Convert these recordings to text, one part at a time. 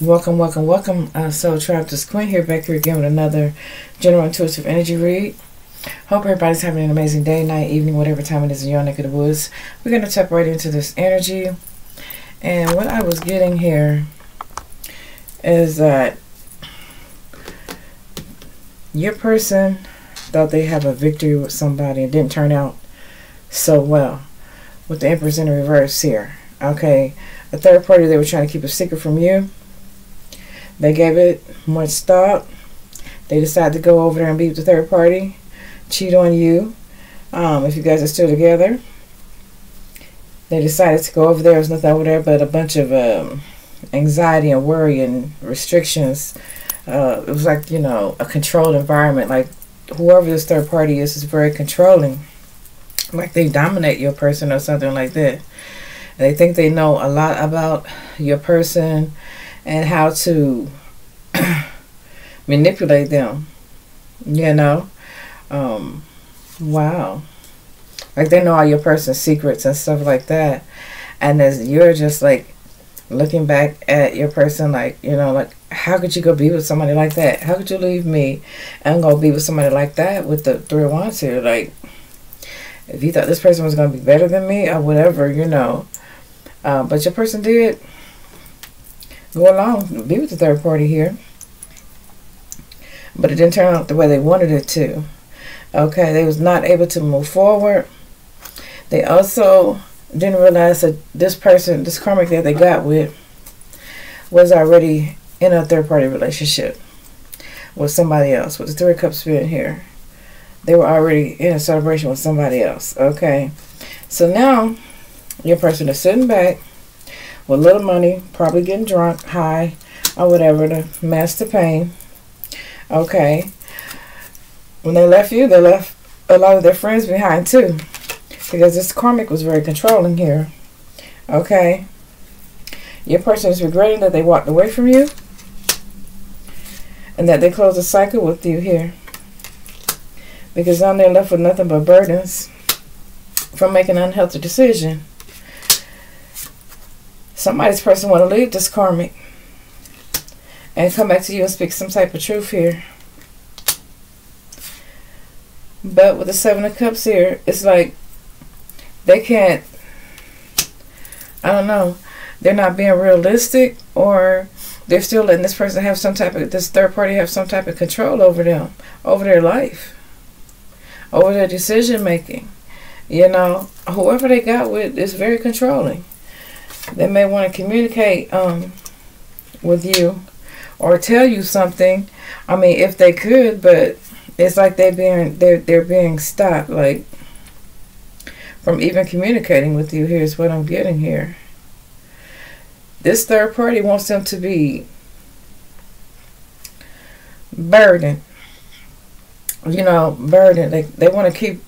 Welcome, welcome, welcome. Uh, Soul Tribe Queen here, back here again with another General Intuitive Energy read. Hope everybody's having an amazing day, night, evening, whatever time it is in your neck of the woods. We're going to tap right into this energy. And what I was getting here is that your person thought they have a victory with somebody and didn't turn out so well. With the Empress in reverse here. Okay, a third party they were trying to keep a secret from you they gave it much thought. They decided to go over there and be with the third party, cheat on you. Um, if you guys are still together, they decided to go over there. There's nothing over there but a bunch of um, anxiety and worry and restrictions. Uh, it was like, you know, a controlled environment. Like whoever this third party is is very controlling. Like they dominate your person or something like that. They think they know a lot about your person and how to manipulate them. You know? Um, wow. Like they know all your person's secrets and stuff like that. And as you're just like looking back at your person like, you know, like how could you go be with somebody like that? How could you leave me and go be with somebody like that with the three of wands here? Like if you thought this person was gonna be better than me or whatever, you know. Uh, but your person did go along, be with the third party here. But it didn't turn out the way they wanted it to. Okay, they was not able to move forward. They also didn't realize that this person, this karmic that they got with, was already in a third party relationship with somebody else. With the three cups being here. They were already in a celebration with somebody else. Okay. So now your person is sitting back with little money, probably getting drunk, high, or whatever to mask the pain. Okay. When they left you, they left a lot of their friends behind too. Because this karmic was very controlling here. Okay. Your person is regretting that they walked away from you. And that they closed a cycle with you here. Because now they're left with nothing but burdens from making an unhealthy decision. Somebody's person want to leave this karmic and come back to you and speak some type of truth here. But with the Seven of Cups here, it's like they can't, I don't know, they're not being realistic or they're still letting this person have some type of, this third party have some type of control over them, over their life, over their decision making. You know, whoever they got with is very controlling. They may want to communicate um, with you or tell you something. I mean, if they could, but it's like they're being they're they're being stopped, like from even communicating with you. Here's what I'm getting here. This third party wants them to be burdened. You know, burdened. They they want to keep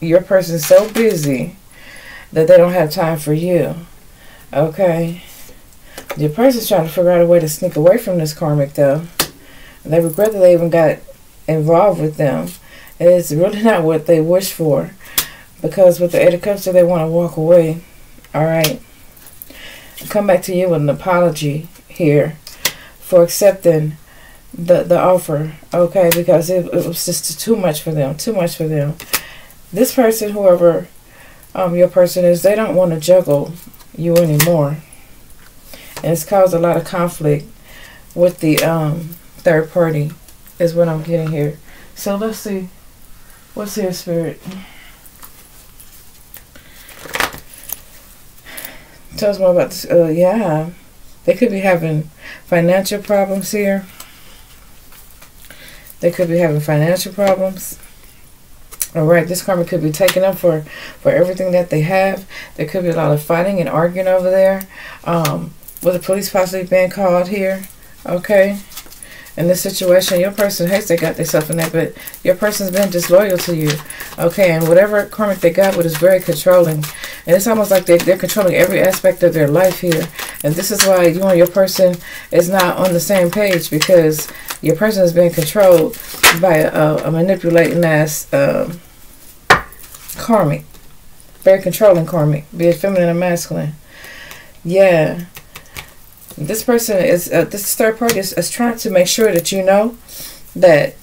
your person so busy that they don't have time for you. Okay? The person's trying to figure out a way to sneak away from this karmic, though. They regret that they even got involved with them. It's really not what they wish for. Because with the Eight of Cups, they want to walk away. Alright? Come back to you with an apology here for accepting the, the offer. Okay? Because it, it was just too much for them. Too much for them. This person, whoever um, your person is they don't want to juggle you anymore. And it's caused a lot of conflict with the um, third party is what I'm getting here. So let's see. What's here, Spirit? Tell us more about this. Uh, yeah. They could be having financial problems here. They could be having financial problems. All right, this karma could be taken up for, for everything that they have. There could be a lot of fighting and arguing over there. Um, with the police possibly being called here. Okay. In this situation, your person hates they got themselves in that, but your person's been disloyal to you. Okay, and whatever karmic they got with is very controlling. And it's almost like they, they're controlling every aspect of their life here. And this is why you and your person is not on the same page because your person is being controlled by a, a manipulating ass um, karmic. Very controlling karmic. Be it feminine or masculine. Yeah. this person is uh, this third party is, is trying to make sure that you know that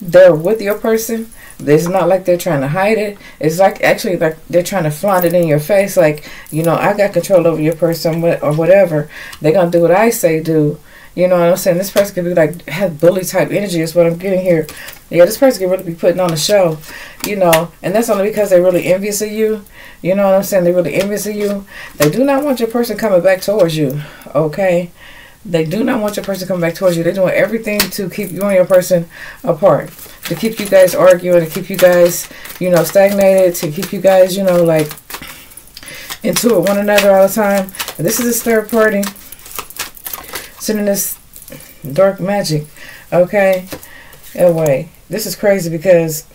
they're with your person it's not like they're trying to hide it. It's like actually like they're trying to flaunt it in your face. Like, you know, I got control over your person or whatever. They're to do what I say do. You know what I'm saying? This person could be like, have bully type energy is what I'm getting here. Yeah, this person could really be putting on a show. You know, and that's only because they're really envious of you. You know what I'm saying? They're really envious of you. They do not want your person coming back towards you. Okay? They do not want your person coming back towards you. They're doing everything to keep you and your person apart to keep you guys arguing, to keep you guys, you know, stagnated, to keep you guys, you know, like into it one another all the time. And this is this third party sending this dark magic, okay? Anyway, this is crazy because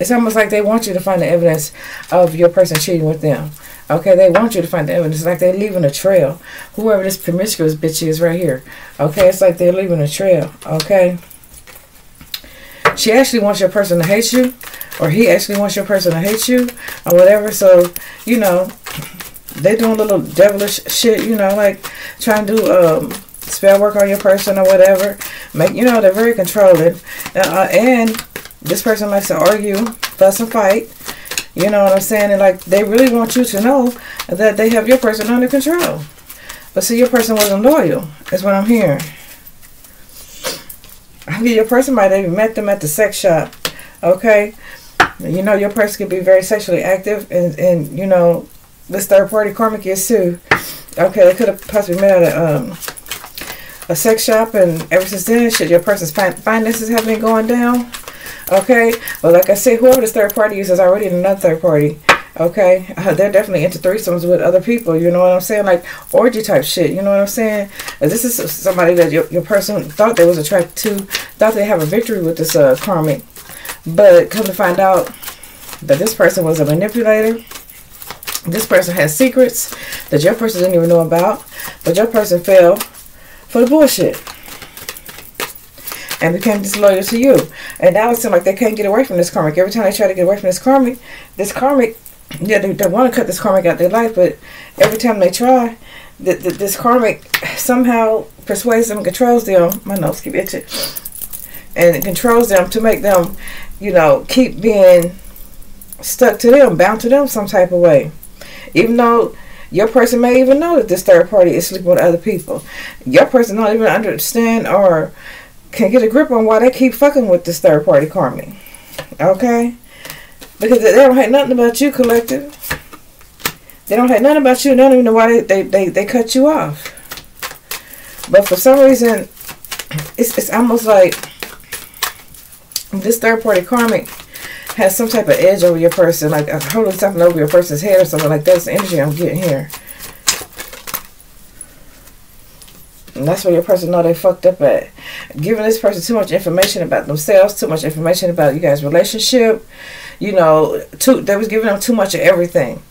it's almost like they want you to find the evidence of your person cheating with them. Okay, they want you to find the evidence. It's like they're leaving a trail. Whoever this promiscuous bitch is right here. Okay, it's like they're leaving a trail. Okay. She actually wants your person to hate you, or he actually wants your person to hate you, or whatever. So, you know, they doing a little devilish shit, you know, like trying to do um, spell work on your person or whatever. Make you know they're very controlling, uh, and this person likes to argue, fuss and fight. You know what I'm saying? And like they really want you to know that they have your person under control. But see, your person wasn't loyal. Is what I'm hearing. I mean, your person might have met them at the sex shop. Okay? You know, your person could be very sexually active, and, and you know, this third party karmic is too. Okay, they could have possibly met at a, um, a sex shop, and ever since then, your person's finances have been going down. Okay, but like I said, whoever this third party is is already in another third party. Okay, uh, they're definitely into threesomes with other people. You know what I'm saying? Like orgy type shit. You know what I'm saying? This is somebody that your, your person thought they was attracted to, thought they have a victory with this uh, karmic, but come to find out that this person was a manipulator. This person has secrets that your person didn't even know about, but your person fell for the bullshit and became disloyal to you. And now it seems like they can't get away from this karmic. Every time they try to get away from this karmic, this karmic yeah, they, they want to cut this karmic out their life, but every time they try, this karmic somehow persuades them, controls them. My nose keep itching, and it controls them to make them, you know, keep being stuck to them, bound to them some type of way, even though. Your person may even know that this third party is sleeping with other people. Your person don't even understand or can get a grip on why they keep fucking with this third party karmic. Okay? Because they don't have nothing about you, collective. They don't have nothing about you. They don't even know why they, they, they, they cut you off. But for some reason, it's, it's almost like this third party karmic has some type of edge over your person, like holding something over your person's head or something like that's the energy I'm getting here. And that's where your person know they fucked up at. Giving this person too much information about themselves, too much information about you guys' relationship, you know, too, they was giving them too much of everything.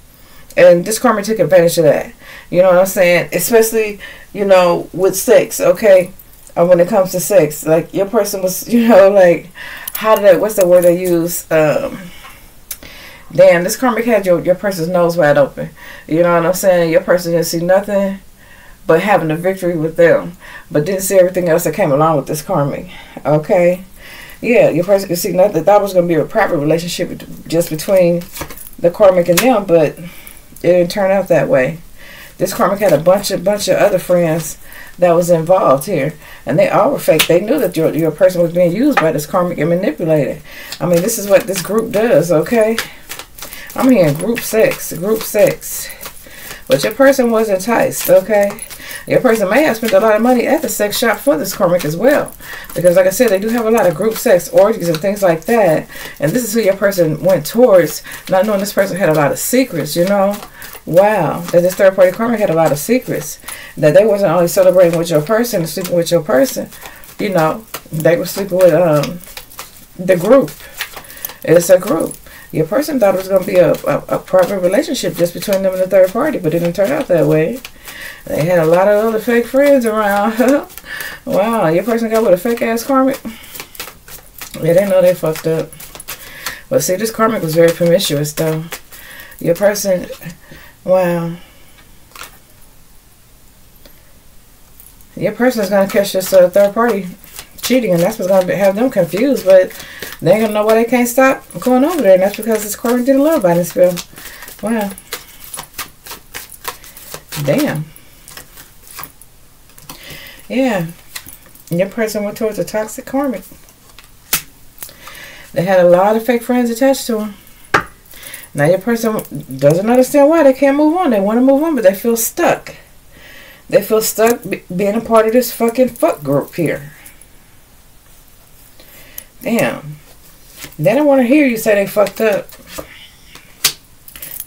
And this karma took advantage of that. You know what I'm saying? Especially, you know, with sex, okay? Or when it comes to sex. Like, your person was, you know, like, how did that, what's the word they use? Um, damn, this karmic had your, your person's nose wide open. You know what I'm saying? Your person didn't see nothing but having a victory with them. But didn't see everything else that came along with this karmic. Okay? yeah, your person could see nothing. That was going to be a private relationship just between the karmic and them, but it didn't turn out that way. This karmic had a bunch of bunch of other friends that was involved here, and they all were fake. They knew that your your person was being used by this karmic and manipulated. I mean, this is what this group does. Okay, I'm hearing group sex, group sex, but your person was enticed. Okay, your person may have spent a lot of money at the sex shop for this karmic as well. Because like I said, they do have a lot of group sex orgies and things like that. And this is who your person went towards, not knowing this person had a lot of secrets, you know. Wow, that this third party karmic had a lot of secrets. That they wasn't only celebrating with your person and sleeping with your person, you know, they were sleeping with um the group. It's a group. Your person thought it was going to be a, a, a private relationship just between them and the third party, but it didn't turn out that way. They had a lot of other fake friends around. wow, your person got with a fake ass karmic. Yeah, they know they fucked up. But see, this karmic was very promiscuous, though. Your person, wow. your person is going to catch this uh, third party cheating, and that's what's going to have them confused. But they ain't going to know why they can't stop going over there, and that's because it's according to the love this spell. Wow. Damn. Yeah. Your person went towards a toxic karmic. They had a lot of fake friends attached to them. Now your person doesn't understand why they can't move on. They want to move on, but they feel stuck. They feel stuck being a part of this fucking fuck group here. Damn. They don't want to hear you say they fucked up.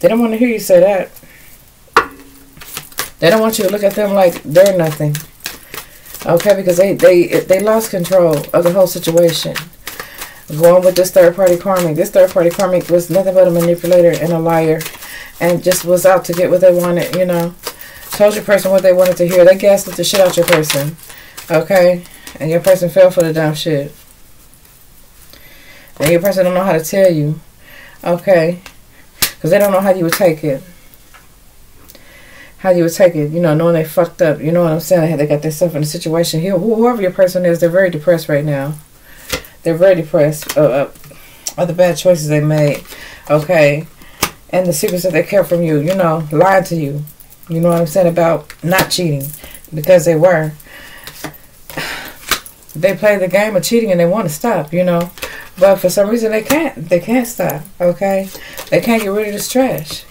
They don't want to hear you say that. They don't want you to look at them like they're nothing. Okay, because they they they lost control of the whole situation. Going with this third party karmic. This third party karmic was nothing but a manipulator and a liar, and just was out to get what they wanted. You know, told your person what they wanted to hear. They gaslit the shit out your person. Okay, and your person fell for the dumb shit. And your person don't know how to tell you. Okay, because they don't know how you would take it how you would take it, you know, knowing they fucked up. You know what I'm saying? They got themselves in a situation here. Whoever your person is, they're very depressed right now. They're very depressed uh, uh, of the bad choices they made. Okay. And the secrets that they kept from you, you know, lied to you. You know what I'm saying about not cheating because they were. They play the game of cheating and they want to stop, you know. But for some reason they can't. They can't stop, okay? They can't get rid of this trash.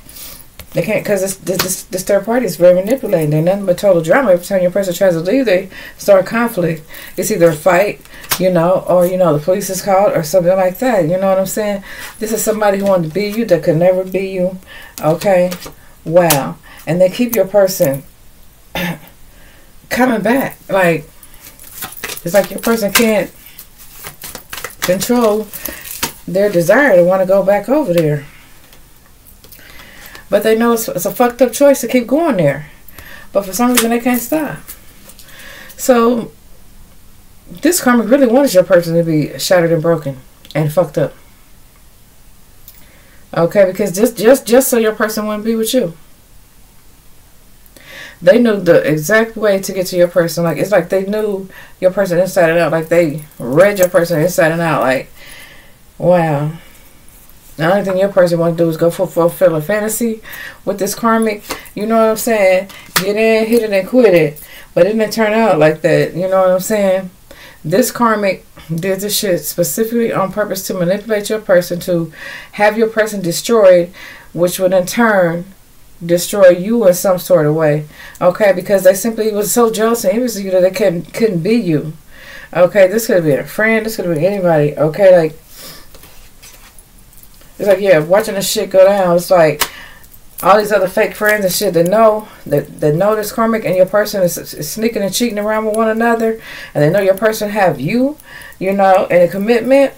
They can't because this, this, this third party is very manipulating. They're nothing but total drama. Every time your person tries to leave, they start conflict. It's either a fight, you know, or you know the police is called or something like that. You know what I'm saying? This is somebody who wanted to be you that could never be you. Okay, wow. And they keep your person coming back. Like it's like your person can't control their desire to want to go back over there. But they know it's, it's a fucked up choice to keep going there. But for some reason, they can't stop. So, this karma really wants your person to be shattered and broken and fucked up. Okay, because just just just so your person wouldn't be with you. They knew the exact way to get to your person. Like it's like they knew your person inside and out. Like they read your person inside and out. Like, wow. The only thing your person want to do is go fulfill a fantasy with this karmic. You know what I'm saying? Get in, hit it, and quit it. But it didn't turn out like that. You know what I'm saying? This karmic did this shit specifically on purpose to manipulate your person, to have your person destroyed, which would in turn destroy you in some sort of way. Okay, because they simply was so jealous and envious of you that they couldn't couldn't be you. Okay, this could have been a friend, this could have been anybody. Okay, like it's like, yeah, watching this shit go down, it's like all these other fake friends and shit that know that, that know this karmic and your person is, is, sneaking and cheating around with one another and they know your person have you, you know, and a commitment.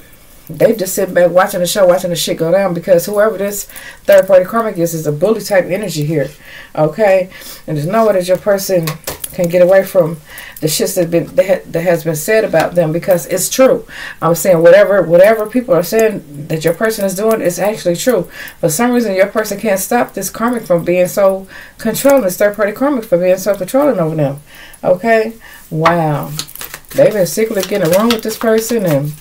They just sit back watching the show, watching the shit go down because whoever this third party karmic is is a bully type energy here. Okay? And there's no way that your person can get away from the shit that been that, that has been said about them because it's true. I'm saying whatever whatever people are saying that your person is doing is actually true. For some reason, your person can't stop this karmic from being so controlling. This third party karmic from being so controlling over them. Okay, wow. They've been secretly getting wrong with this person, and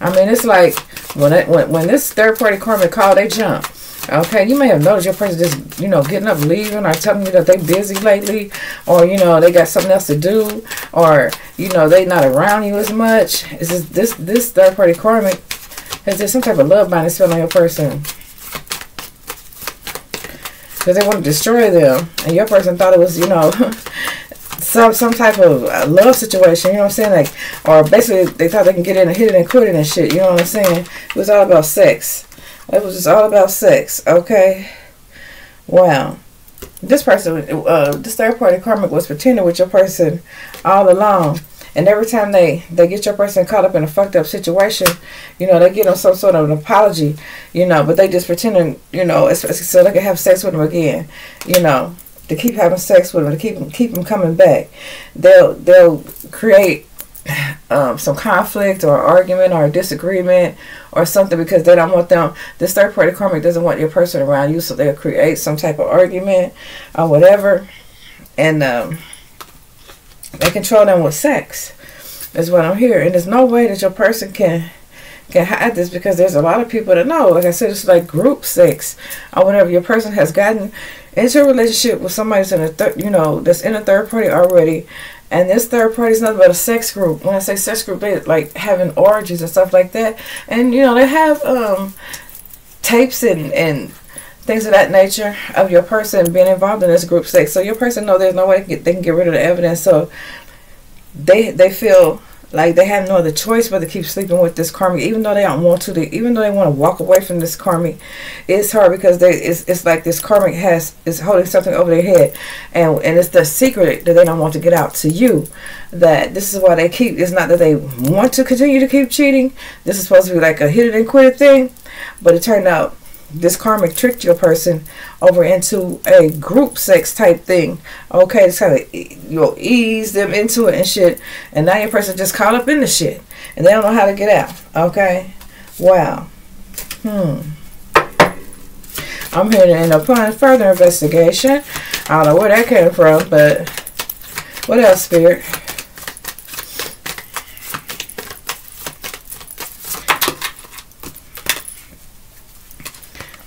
I mean, it's like when it, when when this third party karmic call, they jump. Okay, you may have noticed your person just, you know, getting up, leaving, or telling you that they busy lately, or you know they got something else to do, or you know they not around you as much. Is this this this third party karmic? Is there some type of love binding spell on your person? Because they want to destroy them, and your person thought it was, you know, some some type of love situation. You know what I'm saying? Like, or basically they thought they can get in and hit it and quit it and shit. You know what I'm saying? It was all about sex. It was just all about sex, okay? Wow. This person, uh, this third party karmic was pretending with your person all along. And every time they, they get your person caught up in a fucked up situation, you know, they get them some sort of an apology, you know, but they just pretending, you know, so they can have sex with them again, you know, to keep having sex with them, to keep them, keep them coming back. They'll, they'll create um, some conflict or argument or disagreement or something because they don't want them this third party karmic doesn't want your person around you so they'll create some type of argument or whatever and um, They control them with sex. Is what I'm hearing. And there's no way that your person can can hide this because there's a lot of people that know. Like I said, it's like group sex or whatever. your person has gotten into a relationship with somebody that's in a third, you know, that's in a third party already, and this third party is nothing but a sex group. When I say sex group, they like having orgies and stuff like that, and you know they have um tapes and and things of that nature of your person being involved in this group sex. So your person know there's no way they can get, they can get rid of the evidence. So they they feel like they have no other choice but to keep sleeping with this karmic, even though they don't want to. They, even though they want to walk away from this karmic, it's hard because they it's, it's like this karmic has is holding something over their head, and and it's the secret that they don't want to get out to you. That this is why they keep. It's not that they want to continue to keep cheating. This is supposed to be like a hit it and quit it thing, but it turned out this karmic tricked your person over into a group sex type thing. Okay, of you'll ease them into it and shit, and now your person just caught up in the shit, and they don't know how to get out. Okay, wow. Hmm. I'm here to end upon further investigation. I don't know where that came from, but what else, Spirit?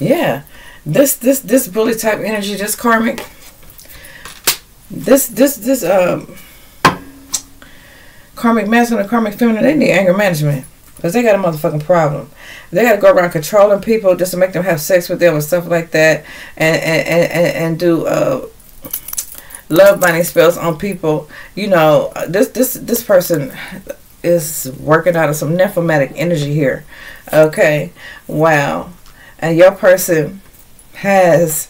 Yeah. This this this bully type energy this karmic this this this um karmic masculine karmic feminine they need anger management. Because they got a motherfucking problem. They got to go around controlling people just to make them have sex with them and stuff like that and and and, and do uh love binding spells on people. You know this this this person is working out of some nephomatic energy here. Okay. Wow and your person has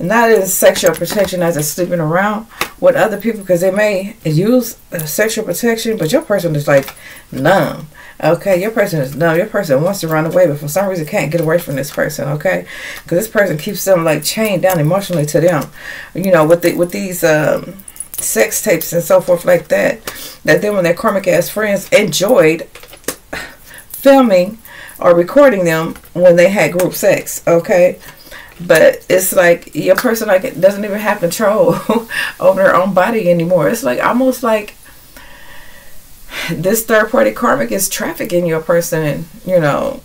not as sexual protection as a sleeping around with other people because they may use sexual protection, but your person is like numb. Okay, your person is numb. Your person wants to run away, but for some reason can't get away from this person. Okay, because this person keeps them like chained down emotionally to them. You know, with the with these um, sex tapes and so forth like that. That then when their karmic ass friends enjoyed filming or recording them when they had group sex, okay? But it's like your person like it doesn't even have control over their own body anymore. It's like almost like this third party karmic is trafficking your person you know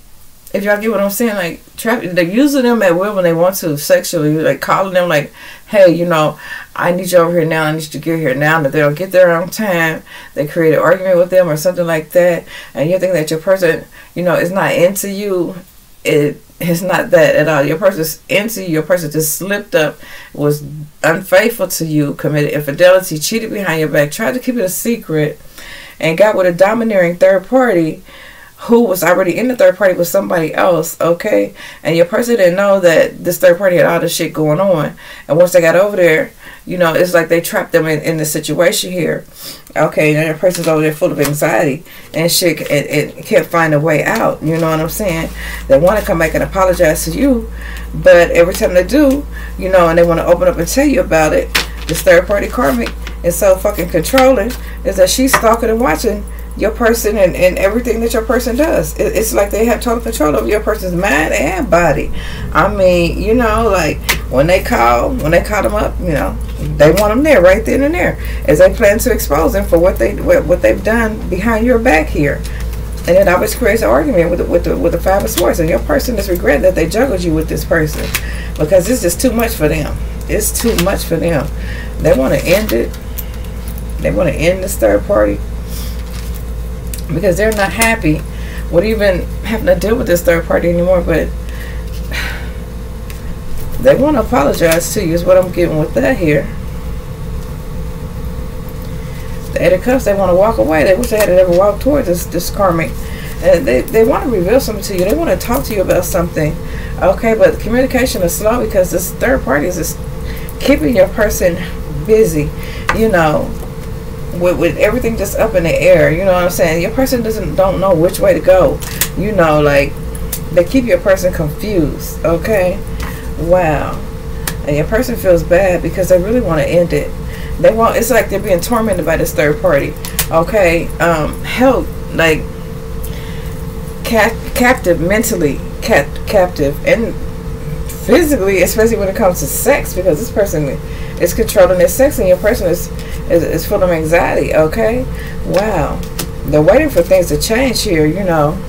if y'all get what I'm saying, like traffic, they're using them at will when they want to sexually, like calling them like, hey, you know, I need you over here now. I need you to get here now. If they don't get there on time. They create an argument with them or something like that, and you think that your person, you know, is not into you. It is not that at all. Your person's into you. Your person just slipped up, was unfaithful to you, committed infidelity, cheated behind your back, tried to keep it a secret, and got with a domineering third party who was already in the third party with somebody else, okay? And your person didn't know that this third party had all this shit going on. And once they got over there, you know, it's like they trapped them in, in the situation here. Okay, and your person's over there full of anxiety and shit and, and can't find a way out. You know what I'm saying? They want to come back and apologize to you, but every time they do, you know, and they want to open up and tell you about it, this third party karmic is so fucking controlling is that she's stalking and watching your person and, and everything that your person does. It, it's like they have total control over your person's mind and body. I mean, you know, like when they call, when they call them up, you know, they want them there right then and there, as they plan to expose them for what they what, what they've done behind your back here. And it always creates an argument with the, with the with the five of swords, and your person is regret that they juggled you with this person because it's just too much for them. It's too much for them. They want to end it. They want to end this third party because they're not happy with even having to deal with this third party anymore. But they want to apologize to you, is what I'm getting with that here. The Eight of Cups, they want to walk away. They wish they had ever walked towards this, this karmic. And they, they want to reveal something to you. They want to talk to you about something. Okay, but communication is slow because this third party is just keeping your person busy. You know, with, with everything just up in the air you know what i'm saying? Your person doesn't don't know which way to go you know like they keep your person confused okay? Wow. And your person feels bad because they really want to end it. They want it's like they're being tormented by this third party okay? Um help like cap, captive mentally cap, captive and physically especially when it comes to sex because this person is controlling their sex and your person is, is, is full of anxiety, okay? Wow. They're waiting for things to change here, you know,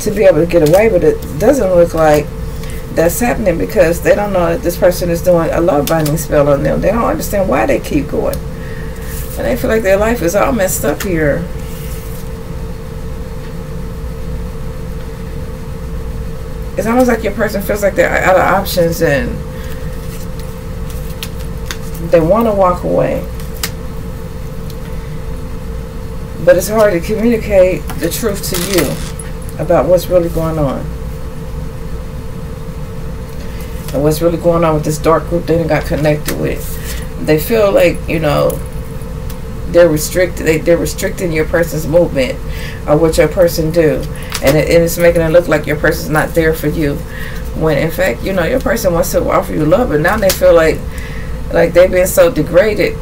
to be able to get away, but it doesn't look like that's happening because they don't know that this person is doing a love binding spell on them. They don't understand why they keep going. And they feel like their life is all messed up here. It's almost like your person feels like they're out of options and they want to walk away. But it's hard to communicate the truth to you about what's really going on. And what's really going on with this dark group they got connected with. They feel like, you know, they're restricted they, they're restricting your person's movement or what your person do and, it, and it's making it look like your person's not there for you when in fact you know your person wants to offer you love but now they feel like like they've been so degraded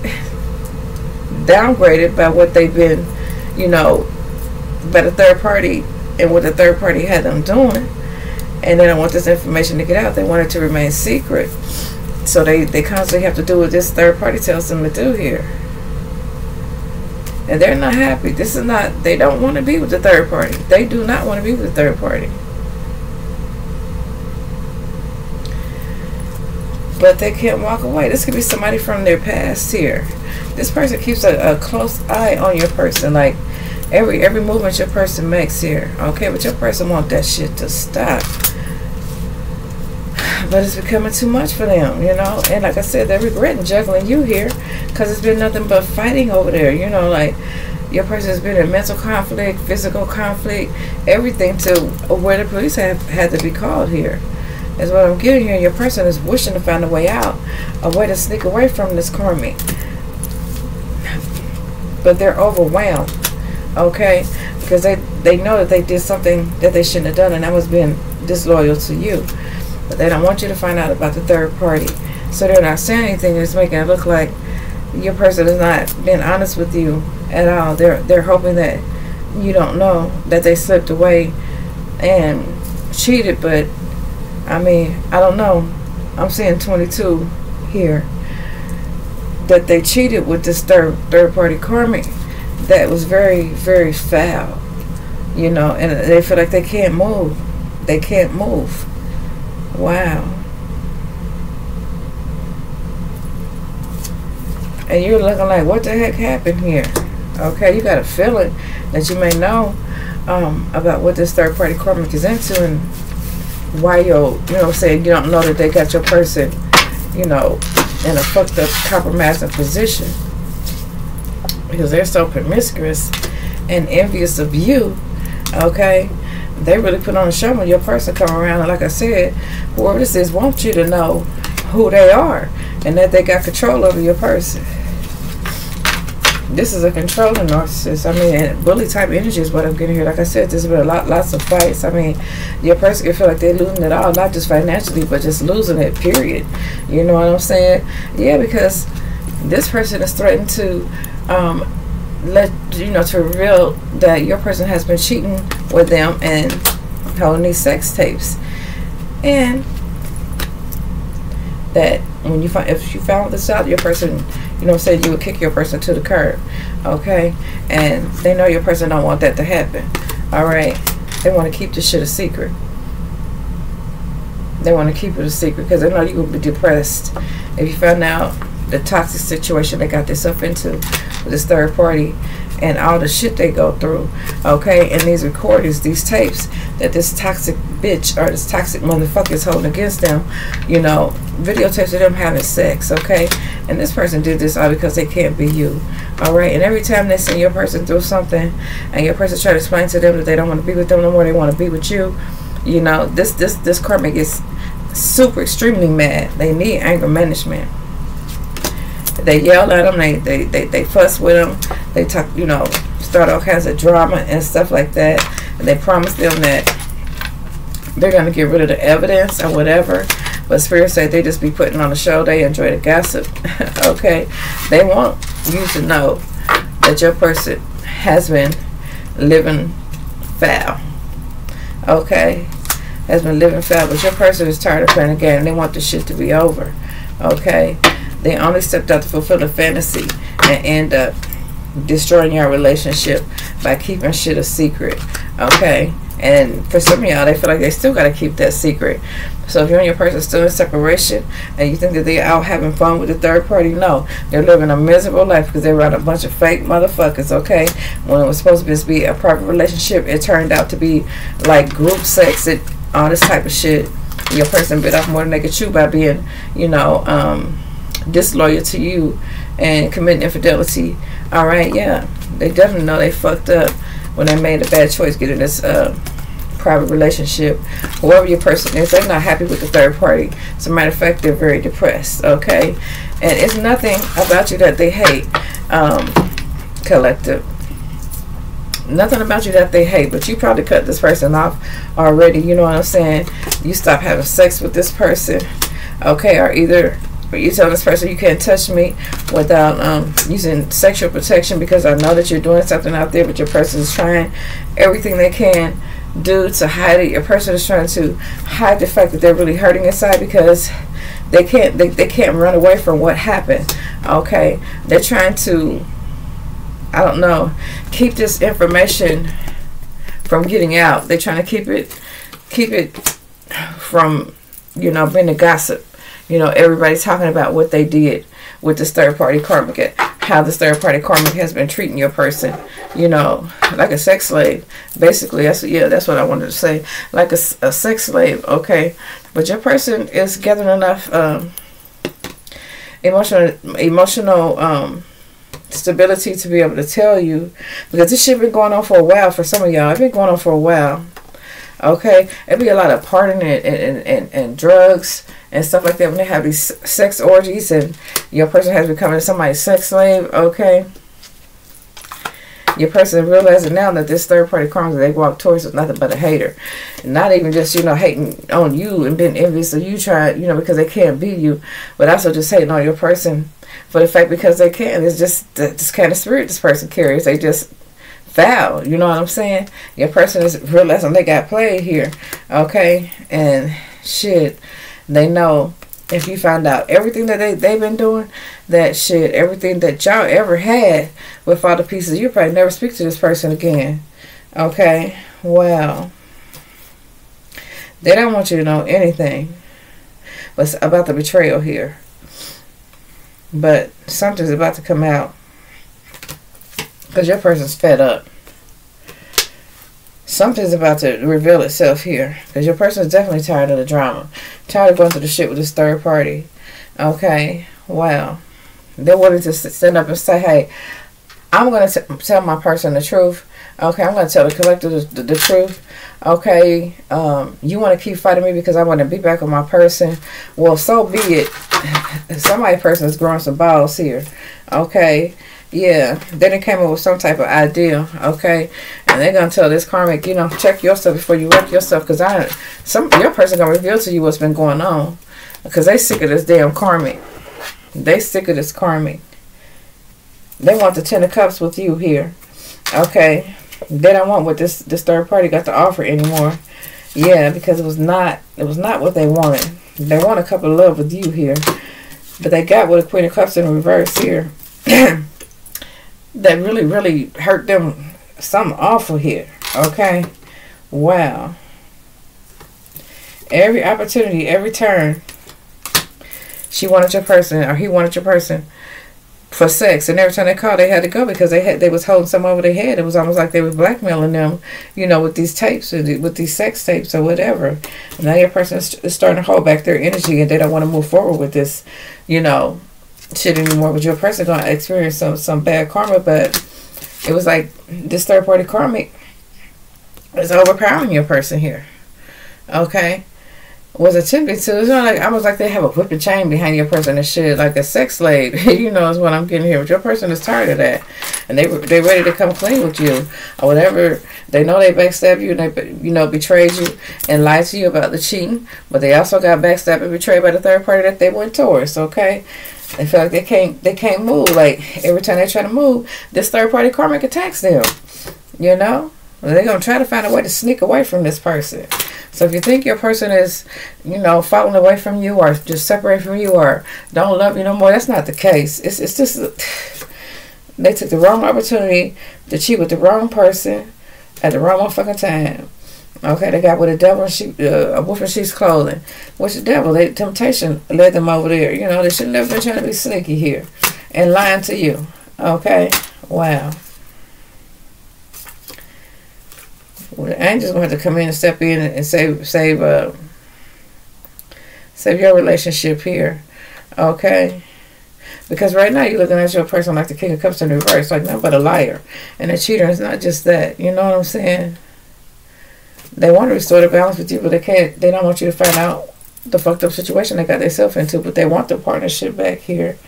downgraded by what they've been you know by the third party and what the third party had them doing and they don't want this information to get out they want it to remain secret so they they constantly have to do what this third party tells them to do here and they're not happy. This is not, they don't want to be with the third party. They do not want to be with the third party. But they can't walk away. This could be somebody from their past here. This person keeps a, a close eye on your person. Like every every movement your person makes here. Okay, but your person want that shit to stop but it's becoming too much for them, you know. And like I said, they're regretting juggling you here because it's been nothing but fighting over there, you know. Like your person has been in mental conflict, physical conflict, everything to where the police have had to be called here. Is what I'm getting here. Your person is wishing to find a way out, a way to sneak away from this karmic. But they're overwhelmed, okay? Because they, they know that they did something that they shouldn't have done, and that was being disloyal to you. But they don't want you to find out about the third party. So they're not saying anything. It's making it look like your person is not being honest with you at all. They're they're hoping that you don't know that they slipped away and cheated. But I mean, I don't know. I'm seeing 22 here that they cheated with this third third party karmic that was very very foul. You know, and they feel like they can't move. They can't move. Wow. And you're looking like, what the heck happened here? Okay, you got a feeling that you may know um, about what this third party karmic is into and why you're, you know, saying you don't know that they got your person, you know, in a fucked up compromising position. Because they're so promiscuous and envious of you, okay? they really put on a show when your person come around. And like I said, whoever this is wants you to know who they are and that they got control over your person. This is a controlling narcissist. I mean, bully type energy is what I'm getting here. Like I said, there's been a lot, lots of fights. I mean, your person can feel like they're losing it all, not just financially, but just losing it. Period. You know what I'm saying? Yeah, because this person is threatened to um, let you know to reveal that your person has been cheating with them and holding these sex tapes and that when you find if you found this out your person you know said you would kick your person to the curb okay? And they know your person don't want that to happen all right? They want to keep this shit a secret. They want to keep it a secret because they know you would be depressed. If you found out the toxic situation they got themselves into with this third party and all the shit they go through, okay? And these recordings, these tapes that this toxic bitch or this toxic motherfucker is holding against them, you know, videotapes of them having sex, okay? And this person did this all because they can't be you, all right? And every time they send your person through something and your person try to explain to them that they don't want to be with them no more, they want to be with you, you know, this, this, this karma gets super extremely mad. They need anger management they yell at them, they, they, they, they fuss with them, they talk, you know, start all kinds of drama and stuff like that. And they promise them that they're going to get rid of the evidence or whatever. But Spirit said they just be putting on a show. They enjoy the gossip. okay. They want you to know that your person has been living foul. Okay. Has been living foul. But your person is tired of playing the game. They want the shit to be over. Okay They only stepped out to fulfill a fantasy and end up destroying your relationship by keeping shit a secret. Okay? And for some of y'all, they feel like they still got to keep that secret. So if you and your person still in separation and you think that they're out having fun with the third party, no. They're living a miserable life because they're around a bunch of fake motherfuckers, okay? When it was supposed to be a private relationship, it turned out to be like group sex and all this type of shit. Your person bit off more than they could chew by being, you know, um, disloyal to you and committing infidelity. All right, yeah. They definitely know they fucked up when they made a bad choice getting this uh, private relationship. Whoever your person is, they're not happy with the third party. As a matter of fact, they're very depressed, okay? And it's nothing about you that they hate, um, collective. Nothing about you that they hate, but you probably cut this person off already. You know what I'm saying? You stop having sex with this person, okay? Or either you tell this person you can't touch me without um, using sexual protection because I know that you're doing something out there, but your person is trying everything they can do to hide it. Your person is trying to hide the fact that they're really hurting inside because they can't they, they can't run away from what happened. Okay, they're trying to I don't know keep this information from getting out. They're trying to keep it keep it from you know being a gossip you know, everybody's talking about what they did with this third party karmic, how this third party karmic has been treating your person, you know, like a sex slave. Basically, that's yeah, that's what I wanted to say, like a, a sex slave. Okay, but your person is gathering enough um, emotional emotional um, stability to be able to tell you because this shit been going on for a while for some of y'all. It's been going on for a while. Okay, it be a lot of partying and, and, and, and drugs and stuff like that when they have these sex orgies and your person has become somebody's sex slave, okay? Your person realizing now that this third party karma they walk towards is nothing but a hater. Not even just, you know, hating on you and being envious of you trying, you know, because they can't be you, but also just hating on your person for the fact because they can. It's just this kind of spirit this person carries. They just foul. You know what I'm saying? Your person is realizing they got played here. Okay? And shit they know if you find out everything that they, they've been doing, that shit, everything that y'all ever had with all the pieces, you probably never speak to this person again. Okay? Well, they don't want you to know anything but about the betrayal here. But something's about to come out. Because your person's fed up. Something's about to reveal itself here. Because your person is definitely tired of the drama. Tired of going through the shit with this third party. Okay well they're willing to stand up and say hey i'm going to tell my person the truth. Okay i'm going to tell the collective the, the, the truth. Okay um, you want to keep fighting me because i want to be back with my person? Well so be it. Somebody person is growing some balls here. Okay yeah, then it came up with some type of idea, okay? And they're gonna tell this karmic, you know, check yourself before you wreck yourself, because I, some your person gonna reveal to you what's been going on, because they sick of this damn karmic. They sick of this karmic. They want the ten of cups with you here, okay? They don't want what this this third party got to offer anymore. Yeah, because it was not it was not what they wanted. They want a cup of love with you here, but they got with a queen of cups in reverse here. that really, really hurt them something awful here. Okay? Wow. Every opportunity, every turn, she wanted your person or he wanted your person for sex. And every time they called, they had to go because they had they was holding some over their head. It was almost like they were blackmailing them, you know, with these tapes, with these sex tapes or whatever. And now your person is starting to hold back their energy and they don't want to move forward with this, you know, shit anymore, with your person gonna experience some some bad karma. But it was like this third party karmic is overpowering your person here. Okay, was attempting to. It's not like I almost like they have a whip and chain behind your person and shit, like a sex slave. you know, is what I'm getting here. But your person is tired of that, and they they ready to come clean with you or whatever. They know they backstab you and they you know betrayed you and lied to you about the cheating, but they also got backstabbed and betrayed by the third party that they went towards. Okay, they feel like they can't they can't move. Like every time they try to move, this third party karmic attacks them. You know? They're to try to find a way to sneak away from this person. So if you think your person is, you know, falling away from you or just separating from you or don't love you no more, that's not the case. It's, it's just, they took the wrong opportunity to cheat with the wrong person at the wrong fucking time. Okay, they got with a devil and sheep, uh, a wolf in sheep's clothing. What's the devil? They, temptation led them over there. You know, they should never been trying to be sneaky here and lying to you. Okay, wow. Well, the angels gonna have to come in and step in and save, save, uh, save your relationship here. Okay. Because right now you're looking at your person like the King of Cups in reverse, like nothing but a liar. And a cheater It's not just that. You know what I'm saying? They want to restore the balance with you, but they can't. They don't want you to find out the fucked up situation they got themselves into, but they want the partnership back here.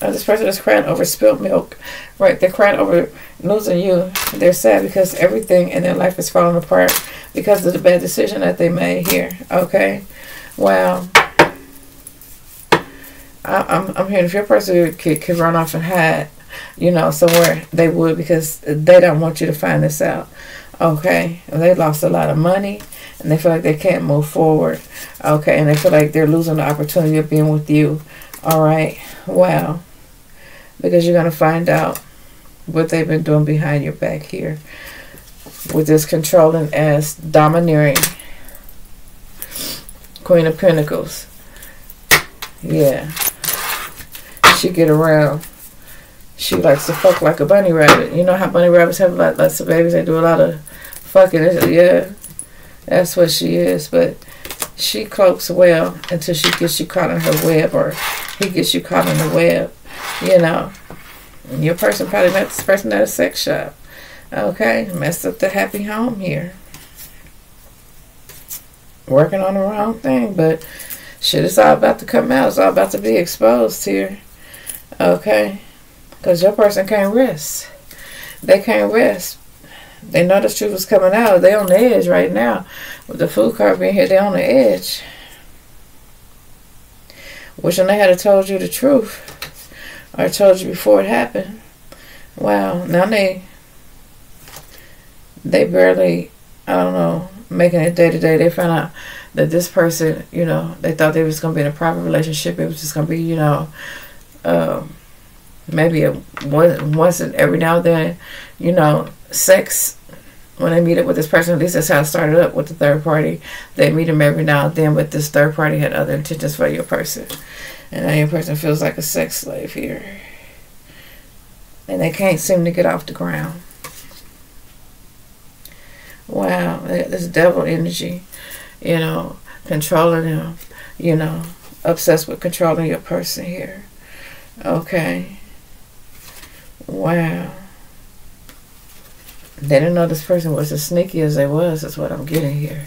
Uh, this person is crying over spilled milk. Right, they're crying over losing you. They're sad because everything in their life is falling apart because of the bad decision that they made here. Okay? Wow. I, am I'm hearing if your person could, could run off and hide, you know, somewhere, they would because they don't want you to find this out. Okay? And they lost a lot of money and they feel like they can't move forward. Okay? And they feel like they're losing the opportunity of being with you. All right? Wow. Because you're going to find out what they've been doing behind your back here with this controlling as domineering Queen of Pentacles. Yeah she get around. She likes to fuck like a bunny rabbit. You know how bunny rabbits have lots of babies? They do a lot of fucking. Yeah, that's what she is. But she cloaks well until she gets you caught in her web or he gets you caught in the web. You know. Your person probably met this person at a sex shop. Okay, messed up the happy home here. Working on the wrong thing, but shit, it's all about to come out. It's all about to be exposed here. Okay? Because your person can't rest. They can't rest. They know the truth is coming out. They on the edge right now. With the Fool card being here, they on the edge. Wishing they had told you the truth. Or told you before it happened. Wow. Now they they barely I don't know, making it day to day. They found out that this person, you know, they thought they was gonna be in a proper relationship. It was just gonna be, you know, um, maybe a, once every now and then, you know, sex. When they meet up with this person, at least that's how it started up with the third party. They meet him every now and then, but this third party had other intentions for your person. And now your person feels like a sex slave here. And they can't seem to get off the ground. Wow, this devil energy, you know, controlling them, you know, obsessed with controlling your person here. Okay. Wow. They didn't know this person was as sneaky as they was, is what I'm getting here.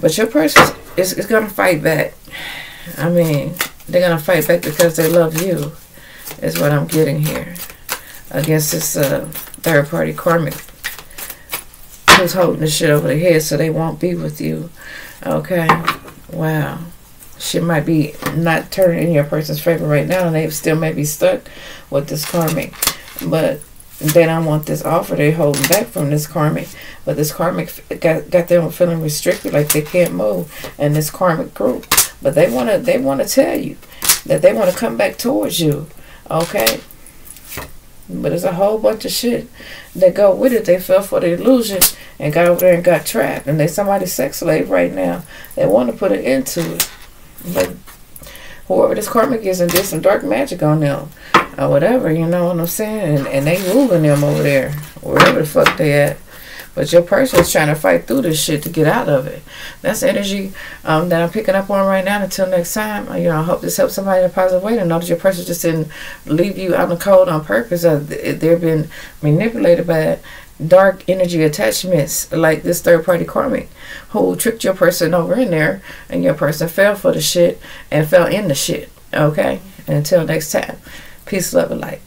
But your person is, is going to fight back. I mean, they're going to fight back because they love you, is what I'm getting here. Against this uh, third party karmic who's holding the shit over their head so they won't be with you. Okay. Wow shit might be not turning in your person's favor right now and they still may be stuck with this karmic but they don't want this offer they're holding back from this karmic but this karmic got, got them feeling restricted like they can't move in this karmic group but they want to they want to tell you that they want to come back towards you okay but there's a whole bunch of shit that go with it. They fell for the illusion and got over there and got trapped. And they somebody's sex slave right now. They want to put an end to it. But whoever this karmic is and did some dark magic on them or whatever, you know what I'm saying? And, they ruling them over there, wherever the fuck they at. But your person is trying to fight through this shit to get out of it. That's energy um, that I'm picking up on right now. Until next time, you know, I hope this helps somebody in a positive way to know that your person just didn't leave you out in the cold on purpose. Uh, they've been manipulated by dark energy attachments like this third party karmic who tricked your person over in there and your person fell for the shit and fell in the shit. Okay? Until next time, peace, love, and light.